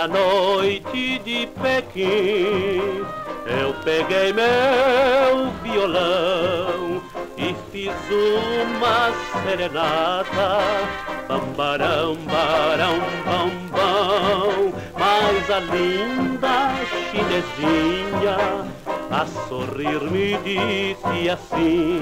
Na noite de Pequim, eu peguei meu violão e fiz uma serenata. Bambarão, barão, bam, bam, mas a linda chinesinha a sorrir me disse assim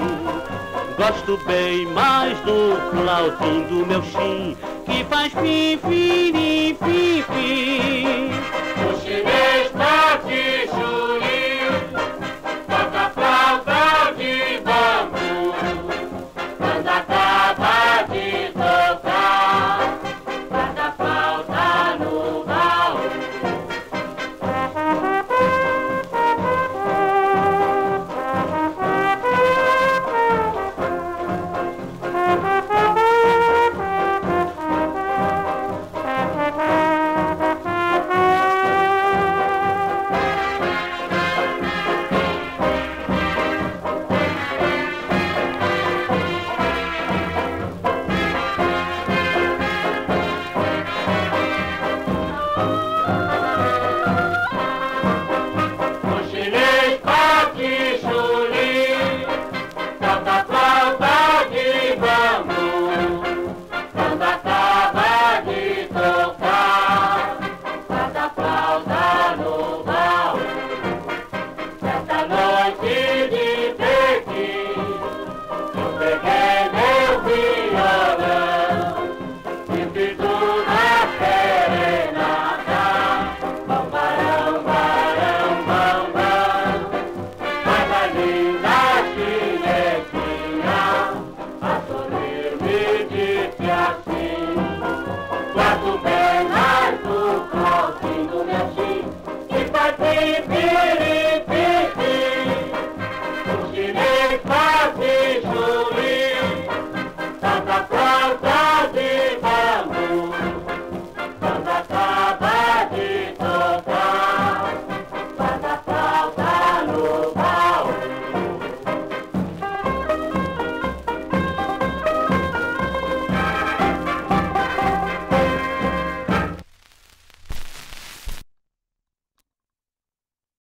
Gosto bem mais do flautim do meu chim Que faz fim, fim, fim, fim O chinês bate chulinho Toca flauta de bambu Quando Bernardo, Claudinho, meu Chico, que faz bem